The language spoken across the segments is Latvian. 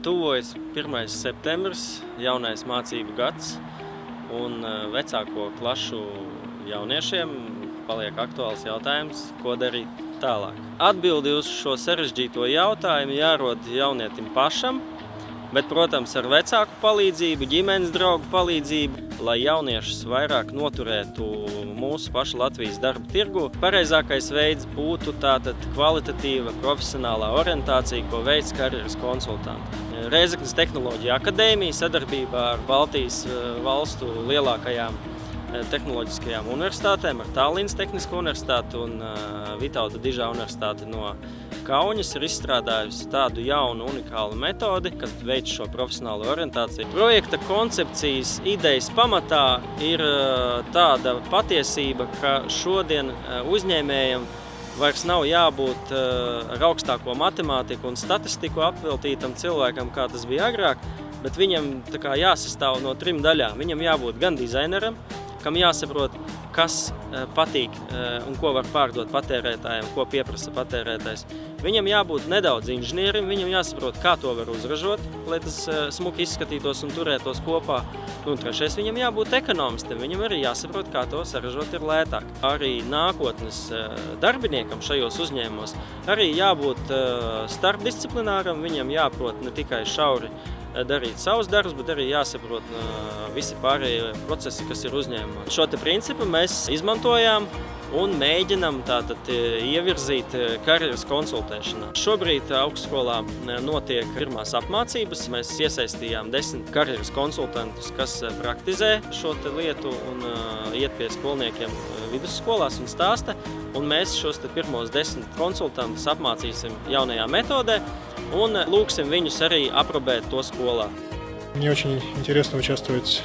Tuvojas 1. septembris, jaunais mācību gads, un eh, vecāko klašu jauniešiem paliek aktuāls jautājums, ko darīt tālāk. Atbildi uz šo sarežģīto jautājumu jārod jaunietim pašam, bet, protams, ar vecāku palīdzību, ģimenes draugu palīdzību, lai jauniešus vairāk noturētu mūsu pašu Latvijas darba tirgu. Pareizākais veids būtu tātad kvalitatīva profesionālā orientācija, ko veids karjeras konsultanti. Reizeknas tehnoloģija akadēmija sadarbībā ar Baltijas eh, valstu lielākajām eh, tehnoloģiskajām universitātēm, ar Tallinas Tehnisko universitāti un uh, Vitauta Dižā universitāti no Kauņas ir izstrādājusi tādu jaunu unikālu metodi, kas veic šo profesionālo orientāciju. Projekta koncepcijas idejas pamatā ir tāda patiesība, ka šodien uzņēmējiem vairs nav jābūt ar augstāko matemātiku un statistiku apveltītam cilvēkam, kā tas bija agrāk, bet viņam kā, jāsastāv no trim daļām. Viņam jābūt gan dizaineram, kam jāsaprot, kas patīk un ko var pārdot patērētājiem, ko pieprasa patērētājs. Viņam jābūt nedaudz inženierim, viņam jāsaprot, kā to var uzražot, lai tas smuki izskatītos un turētos kopā. Un trešais, viņam jābūt ekonomistam, viņam arī jāsaprot, kā to saražot ir lētāk. Arī nākotnes darbiniekam šajos uzņēmumos arī jābūt starpdisciplināram, viņam jāprot ne tikai šauri darīt savus darbus, bet arī jāsaprot visi pārējie procesi, kas ir uzņēmumā. Šo te principu mēs izmantojām un mēģinam tātad ievirzīt karjeras konsultēšanā. Šobrīd augstskolā notiek pirmās apmācības. Mēs iesaistījām desmit karjeras konsultantus, kas praktizē šo lietu un iet pie skolniekiem vidusskolās un stāsta. Un mēs šos pirmos desmit konsultantus apmācīsim jaunajā metodē un lūksim viņus arī aprobēt to skolā. Мне очень интересно участвовать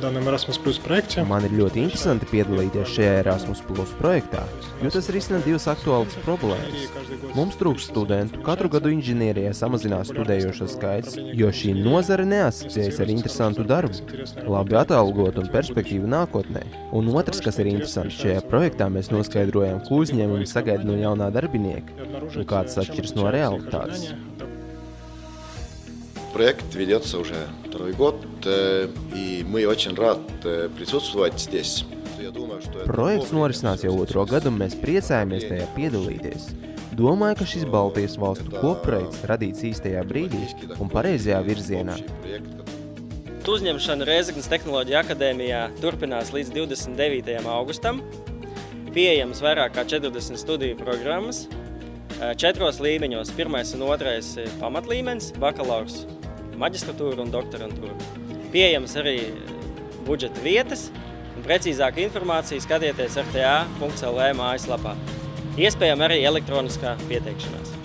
в данном Erasmus Plus проекте. Man ir ļoti interesanti piedalīties šajā Erasmus Plus projektā, jo tas risina divas aktuālas problēmas. Mums trūkst studentu, katru gadu inženierijā samazinās studējošo skaits, jo šī nozare neasociējas ar interesantu darbu, labi atalgot un perspektīvu nākotnē. Un otrs, kas ir interesants šajā projektā, mēs noskaidrojam, ko uzņēmumi sagaida no jaunā darbinieka un kāds atšķiras no realitātes. Проект ведется уже второй год, и мы очень рад присутствовать здесь. Projekts norisinās jau otro gadu, un mēs priecājamies tajā piedalīties. Domāju, ka šis Baltijas valstu kopprojekts radīts īstajā brīdī un pareizajā virzienā. Uzņemšana Rēzeknas tehnoloģija akadēmijā turpinās līdz 29. augustam. Pieejams vairāk kā 40 studiju programmas, četros līmeņos. Pirmais un otrais pamatlīmenis, bakalaurs maģistratūru un doktorantūru. Pieejams arī budžeta vietas, un precīzāku informāciju skatieties rta.lv mājaslapā. Iespējama arī elektroniskā pieteikšanās.